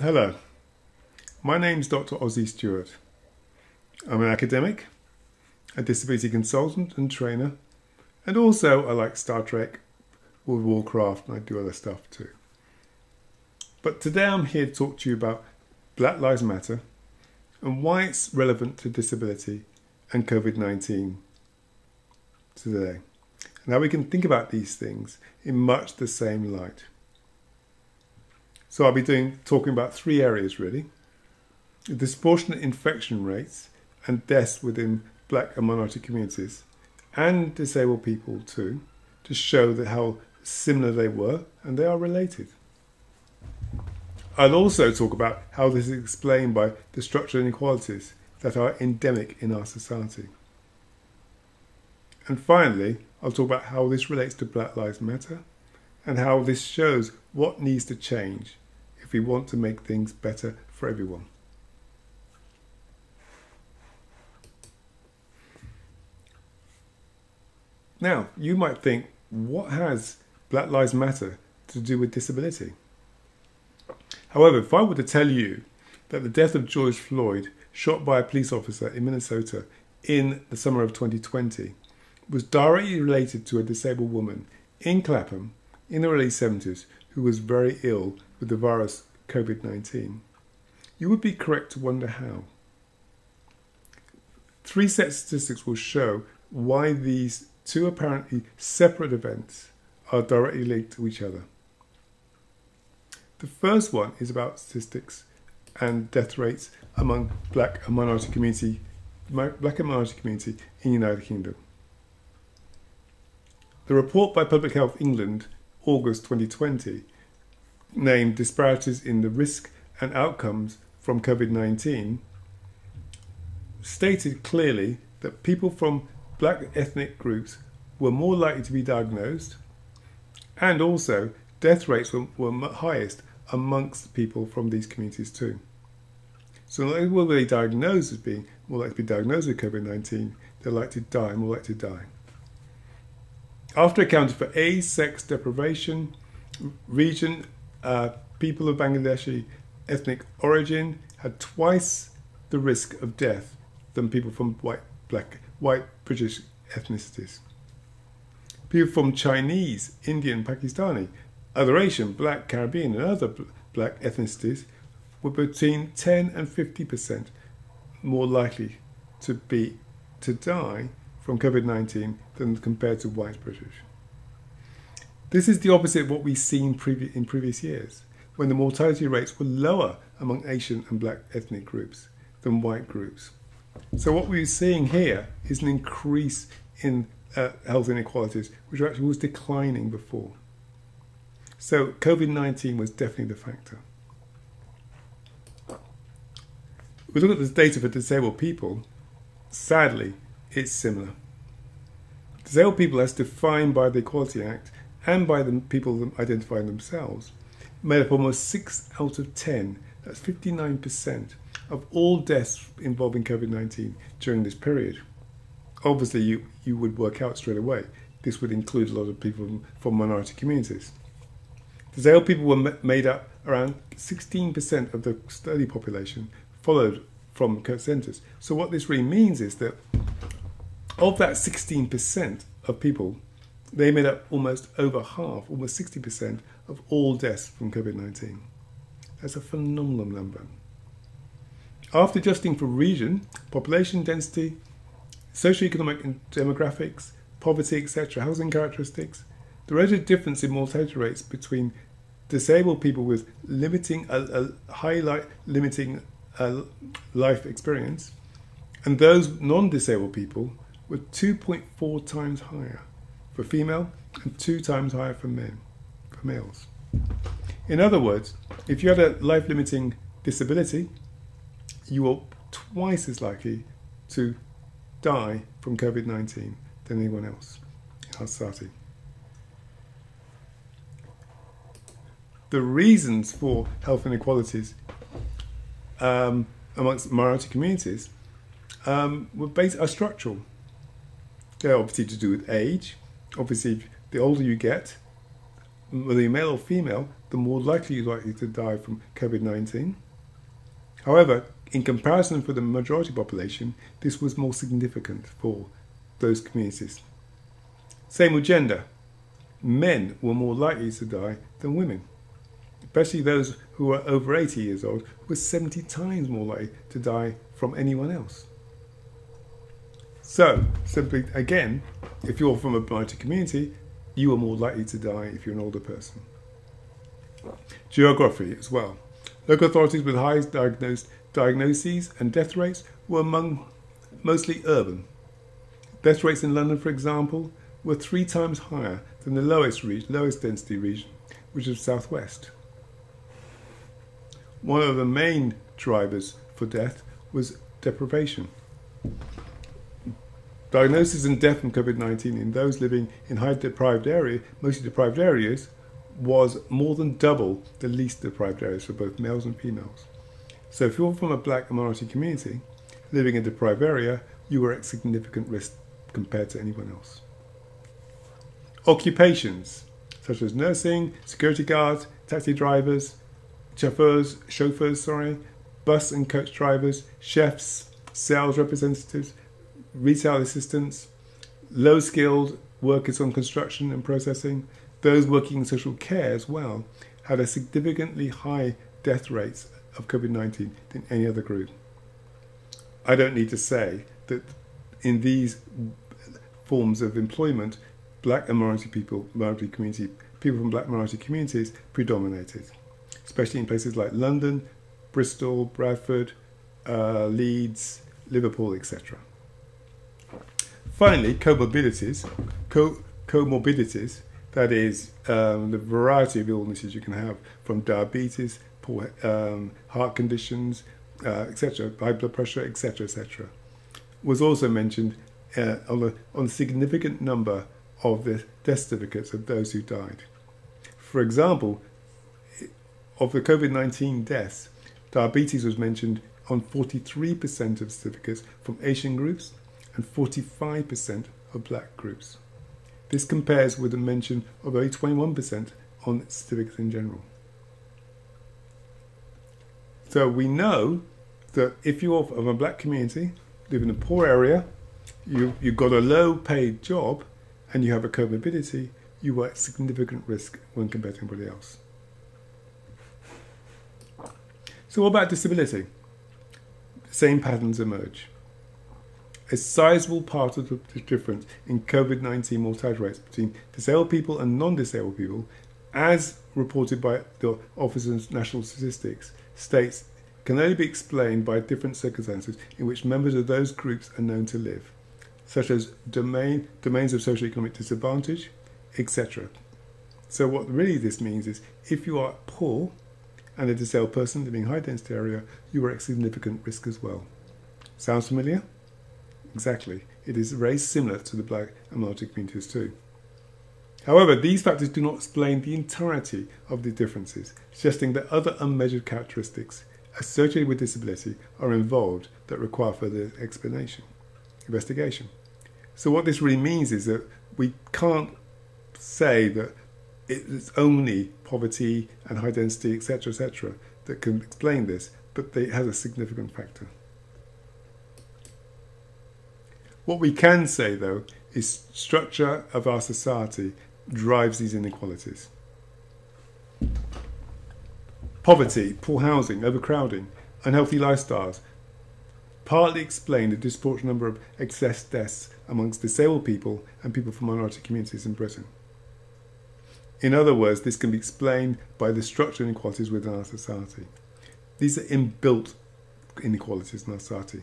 Hello, my name's Dr. Ossie Stuart. I'm an academic, a disability consultant and trainer, and also I like Star Trek, World of Warcraft, and I do other stuff too. But today I'm here to talk to you about Black Lives Matter and why it's relevant to disability and COVID 19 today, and how we can think about these things in much the same light. So I'll be doing talking about three areas really: the disproportionate infection rates and deaths within black and minority communities, and disabled people too, to show that how similar they were and they are related. I'll also talk about how this is explained by the structural inequalities that are endemic in our society. And finally, I'll talk about how this relates to Black Lives Matter and how this shows what needs to change we want to make things better for everyone. Now, you might think, what has Black Lives Matter to do with disability? However, if I were to tell you that the death of George Floyd, shot by a police officer in Minnesota in the summer of 2020, was directly related to a disabled woman in Clapham in the early 70s who was very ill with the virus COVID 19, you would be correct to wonder how. Three sets of statistics will show why these two apparently separate events are directly linked to each other. The first one is about statistics and death rates among black and minority community, black and minority community in the United Kingdom. The report by Public Health England, August 2020, named disparities in the risk and outcomes from COVID 19, stated clearly that people from black ethnic groups were more likely to be diagnosed, and also death rates were, were highest amongst people from these communities too. So not only were they diagnosed as being more likely to be diagnosed with COVID 19, they're likely to die, more likely to die. After accounting for age, sex, deprivation, region, uh, people of Bangladeshi ethnic origin had twice the risk of death than people from white, black, white British ethnicities. People from Chinese, Indian, Pakistani, other Asian, black, Caribbean, and other black ethnicities were between 10 and 50% more likely to be to die from COVID-19 than compared to white British. This is the opposite of what we've seen previ- in previous years, when the mortality rates were lower among Asian and black ethnic groups than white groups. So what we're seeing here is an increase in uh, health inequalities, which actually was declining before. So COVID-19 was definitely the factor. We look at this data for disabled people. Sadly, it's similar. Disabled people, as defined by the Equality Act and by the people identifying themselves, made up almost 6 out of 10, that's 59%, of all deaths involving COVID 19 during this period. Obviously, you, you would work out straight away. This would include a lot of people from, minority communities. Disabled people were made up around 16% of the study population, followed from centres. So, what this really means is that of that 16% of people, they made up almost over half, almost 60% of all deaths from COVID 19. That's a phenomenal number. After adjusting for region, population density, socioeconomic and demographics, poverty, etc., housing characteristics, the a difference in mortality rates between disabled people with limiting a, a high limiting uh, life experience and those non-disabled people were 2.4 times higher for female and two times higher for men, for males. In other words, if you had a life limiting disability, you are twice as likely to die from COVID 19 than anyone else in our society. The reasons for health inequalities um, amongst minority communities um, were based, are structural. They're obviously to do with age. Obviously, the older you get, whether male or female, the more likely you're likely to die from COVID 19. However, in comparison for the majority population, this was more significant for those communities. Same with gender. Men were more likely to die than women, especially those who were over 80 years old were 70 times more likely to die from anyone else. So, simply again, if you're from a minority community, you are more likely to die if you're an older person. Geography as well. Local authorities with highest diagnosed diagnoses and death rates were among mostly urban. Death rates in London, for example, were three times higher than the lowest, region, lowest density region, which is southwest. One of the main drivers for death was deprivation. Diagnosis and death from COVID 19 in those living in high deprived areas, mostly deprived areas, was more than double the least deprived areas for both males and females. So if you're from a black minority community living in a deprived area, you were at significant risk compared to anyone else. Occupations such as nursing, security guards, taxi drivers, chauffeurs, chauffeurs, sorry, bus and coach drivers, chefs, sales representatives, retail assistants, low skilled workers on construction and processing, those working in social care as well, had a significantly high death rates of COVID 19 than any other group. I don't need to say that in these forms of employment, black and minority people, minority community, people from black minority communities predominated, especially in places like London, Bristol, Bradford, uh, Leeds, Liverpool, etc. Finally, comorbidities, co- comorbidities, that is um, the variety of illnesses you can have from diabetes, poor um, heart conditions, uh, etc., high blood pressure, etc., etc., was also mentioned uh, on, a, on a significant number of the death certificates of those who died. For example, of the COVID 19 deaths, diabetes was mentioned on 43% of certificates from Asian groups and 45% of black groups. This compares with a mention of only 21% on certificates in general. So we know that if you're of a black community, live in a poor area, you, you've got a low paid job, and you have a comorbidity, you are at significant risk when compared to anybody else. So, what about disability? Same patterns emerge a sizable part of the difference in COVID 19 mortality rates between disabled people and non disabled people, as reported by the Office of National Statistics, states can only be explained by different circumstances in which members of those groups are known to live, such as domain, domains of socioeconomic disadvantage, etc. So, what really this means is if you are poor and a disabled person living in high density area, you are at significant risk as well. Sounds familiar? Exactly. It is very similar to the black minority communities too. However, these factors do not explain the entirety of the differences, suggesting that other unmeasured characteristics associated with disability are involved that require further explanation, investigation. So, what this really means is that we can't say that it's only poverty and high density, etc., etc., that can explain this, but it has a significant factor. What we can say, though, is structure of our society drives these inequalities. Poverty, poor housing, overcrowding, unhealthy lifestyles partly explain the disproportionate number of excess deaths amongst disabled people and people from minority communities in Britain. In other words, this can be explained by the structural inequalities within our society. These are inbuilt inequalities in our society.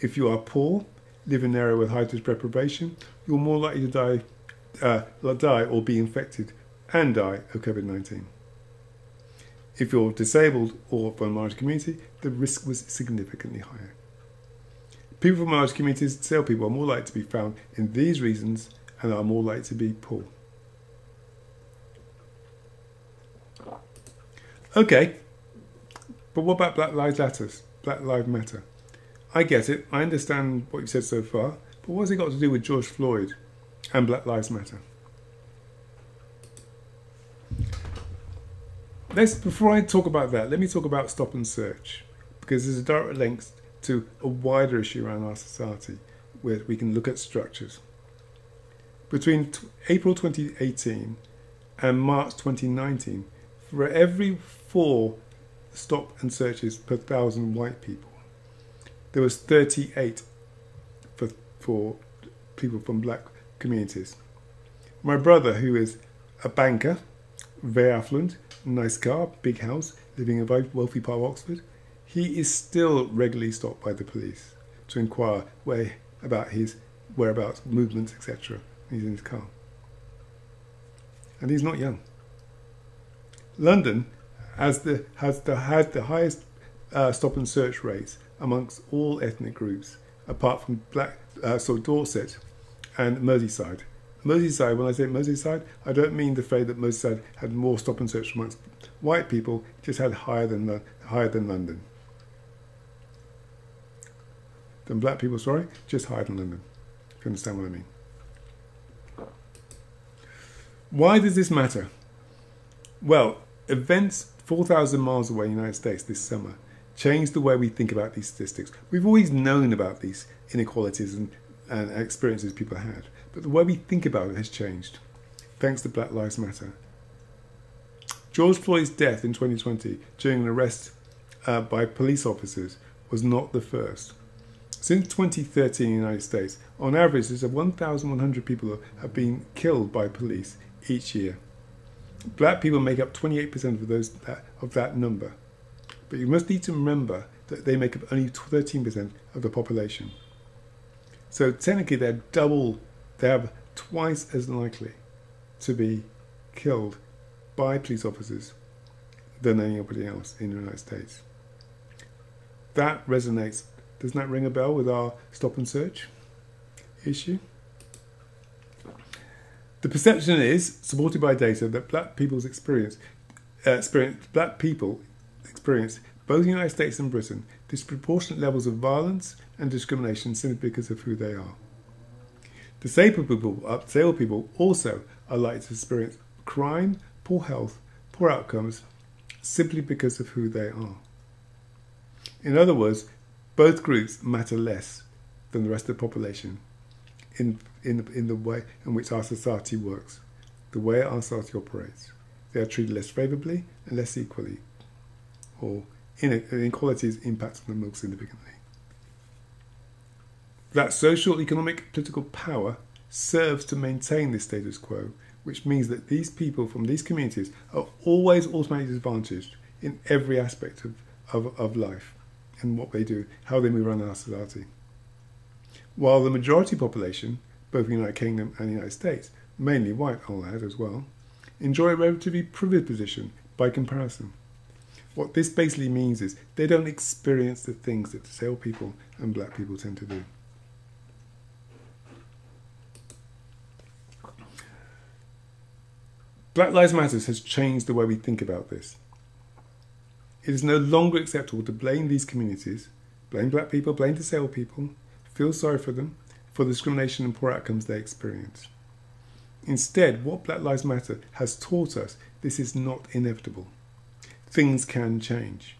If you are poor, live in an area with high deprivation, you're more likely to die, uh, die or be infected and die of COVID 19. If you're disabled or from a minority community, the risk was significantly higher. People from minority communities, disabled people, are more likely to be found in these reasons and are more likely to be poor. Okay, but what about Black Lives Matter? Black Lives Matter. I get it. I understand what you've said so far. But what's it got to do with George Floyd and Black Lives Matter? let's before I talk about that, let me talk about stop and search because there's a direct link to a wider issue around our society where we can look at structures. Between April 2018 and March 2019, for every four stop and searches per thousand white people, there was 38 for, for people from black communities. My brother, who is a banker, very affluent, nice car, big house, living in a wealthy part of Oxford, he is still regularly stopped by the police to inquire where about his whereabouts, movements, etc. He's in his car. And he's not young. London has the, has the, has the highest uh, stop and search rates amongst all ethnic groups, apart from black, uh, so Dorset and Merseyside. Merseyside, when I say Merseyside, I don't mean the fact that Merseyside had more stop and search amongst white people, just had higher than, higher than London. Than black people, sorry, just higher than London. If you understand what I mean. Why does this matter? Well, events 4,000 miles away in the United States this summer changed the way we think about these statistics. We've always known about these inequalities and, and experiences people had, but the way we think about it has changed, thanks to Black Lives Matter. George Floyd's death in 2020 during an arrest uh, by police officers was not the first. Since 2013 in the United States, on average, there's 1,100 people have been killed by police each year. Black people make up 28% of those of that number, but you must need to remember that they make up only 13% of the population. So technically, they're double. They have twice as likely to be killed by police officers than anybody else in the United States. That resonates. Doesn't that ring a bell with our stop and search issue? The perception is, supported by data, that black people's experience, uh, experience black people experience, both the United States and Britain, disproportionate levels of violence and discrimination simply because of who they are. Disabled people, uh, disabled people also are likely to experience crime, poor health, poor outcomes, simply because of who they are. In other words, both groups matter less than the rest of the population in, in, in the way in which our society works, the way our society operates. They are treated less favourably and less equally, or inequalities impact on them more significantly. That social, economic, political power serves to maintain this status quo, which means that these people from these communities are always automatically disadvantaged in every aspect of, of, of life and what they do, how they move around our society. While the majority population, both in the United Kingdom and the United States, mainly white, I'll add as well, enjoy a relatively privileged position by comparison. What this basically means is they don't experience the things that disabled people and black people tend to do. Black Lives Matter has changed the way we think about this. It is no longer acceptable to blame these communities, blame black people, blame disabled people, feel sorry for them for the discrimination and poor outcomes they experience. Instead, what Black Lives Matter has taught us, this is not inevitable. Things can change.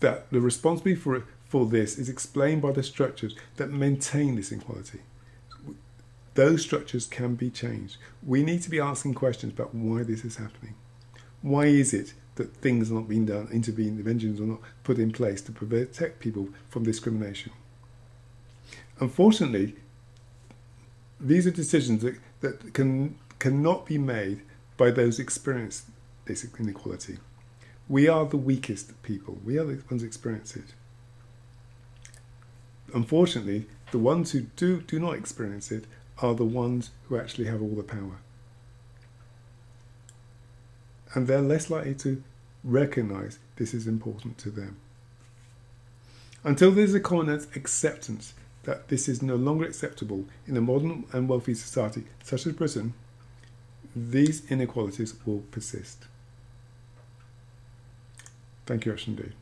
That the responsibility for, for this is explained by the structures that maintain this inequality. Those structures can be changed. We need to be asking questions about why this is happening. Why is it that things are not being done, interventions are not put in place to protect people from discrimination? Unfortunately, these are decisions that, that can cannot be made by those experiencing this inequality. We are the weakest people. We are the ones who experience it. Unfortunately, the ones who do, do not experience it are the ones who actually have all the power. And they're less likely to recognize this is important to them. Until there's a common acceptance that this is no longer acceptable in a modern and wealthy society such as Britain, these inequalities will persist. Thank you, Ashandy.